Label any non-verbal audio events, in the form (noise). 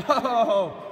(laughs) Oh,